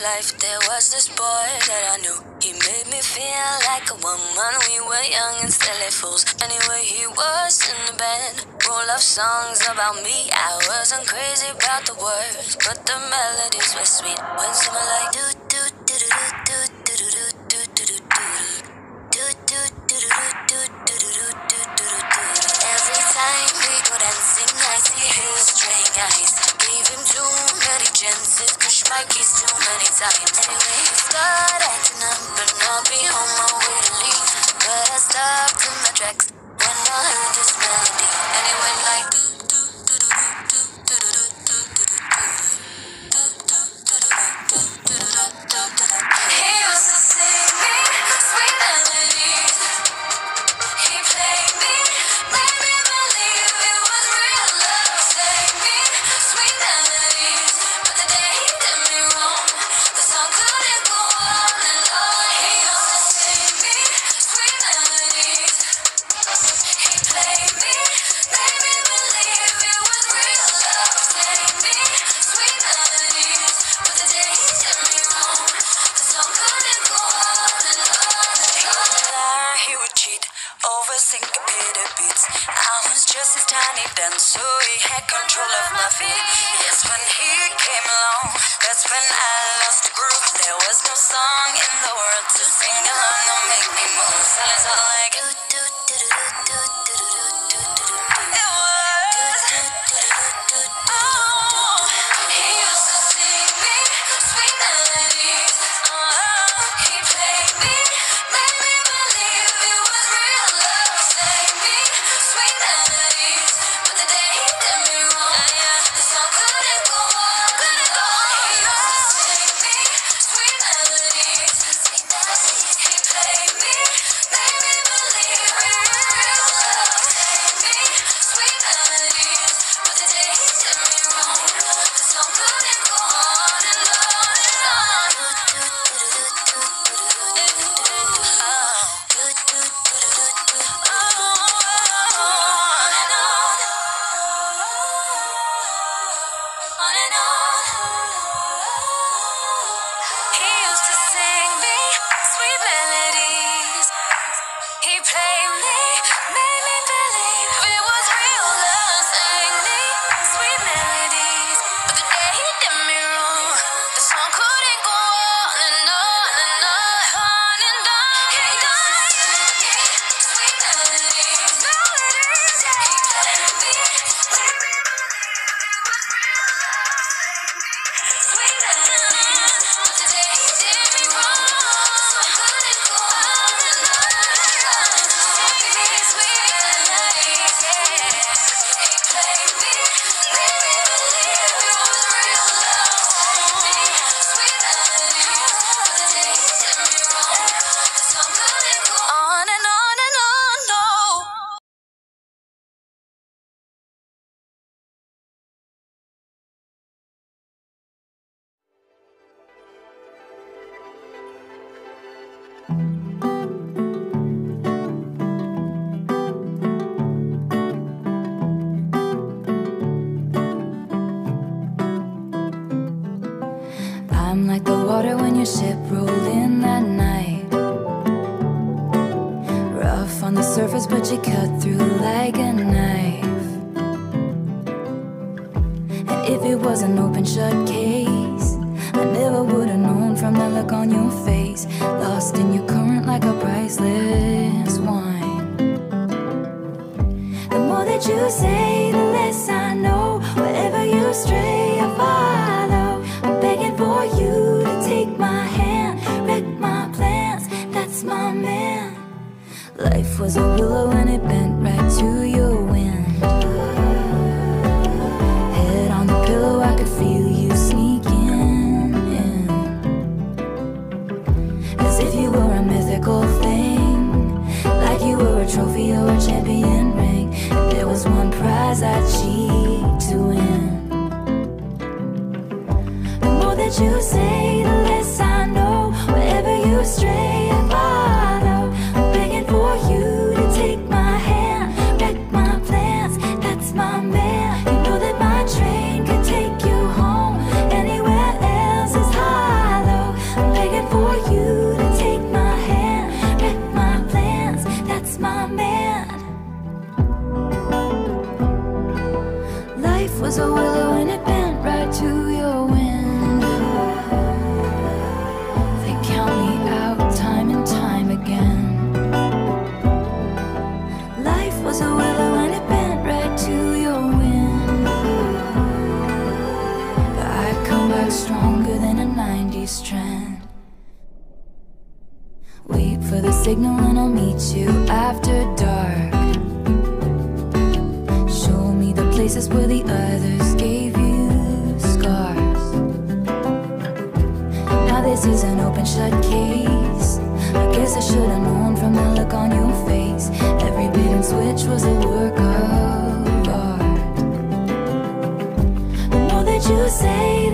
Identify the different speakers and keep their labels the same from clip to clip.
Speaker 1: life there was this boy that I knew. He made me feel like a woman. We were young and silly fools. Anyway, he was in the band. Roll of songs about me. I wasn't crazy about the words, but the melodies were sweet. like he's too many times. Anyway, start acting up and I'll be on my way to leave. But I stopped in my tracks. had control of my feet. It's when he came along, that's when I lost the groove. There was no song.
Speaker 2: I'm like the water when your ship rolled in that night. Rough on the surface but you cut through like a knife. And if it was an open shut case I never would've known from the look on your face. Lost in your current like a priceless wine. The more that you say, the less I know. Wherever you stray was a willow and it bent
Speaker 1: signal and I'll meet you after dark. Show me the places where the others gave you scars. Now this is an open shut case. I guess I should have known from the look on your face. Every bit and switch was a work of art. The more that you say,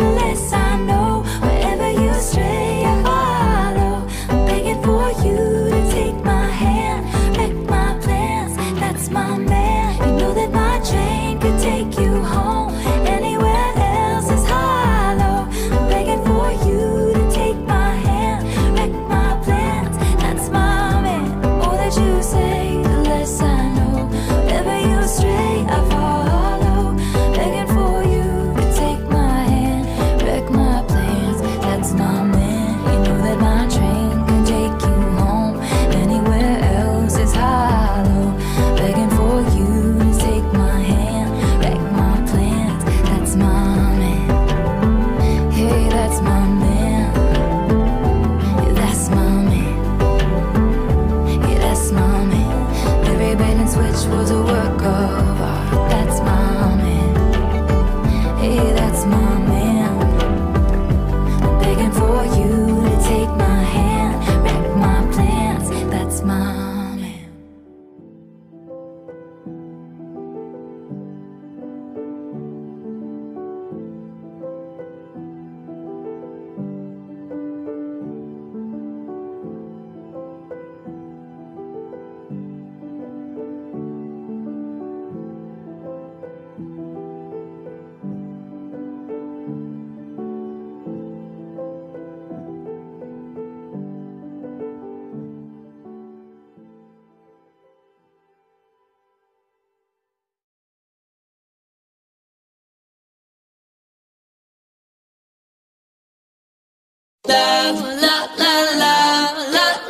Speaker 2: Love, love, love, love, love,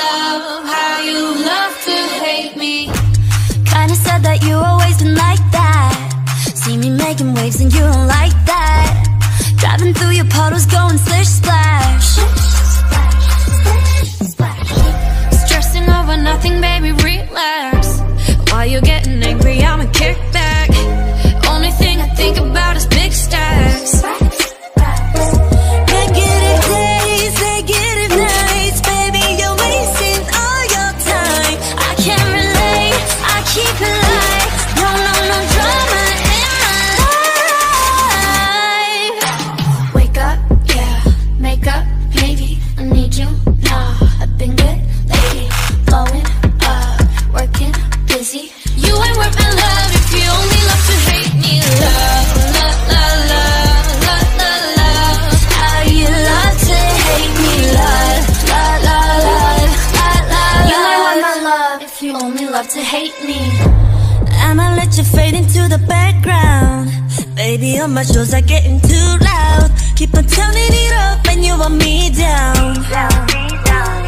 Speaker 2: love, how you love to hate me.
Speaker 1: Kinda sad that you always been like that. See me making waves and you don't like
Speaker 2: to hate me.
Speaker 1: I'ma let you fade into the background. Baby, all my shows are getting too loud. Keep on turning it up and you want me down, down, me
Speaker 2: down.